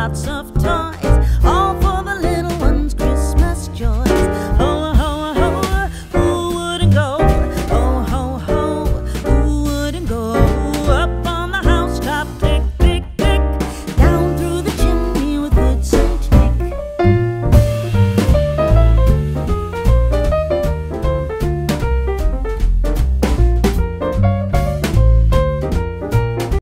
lots of time.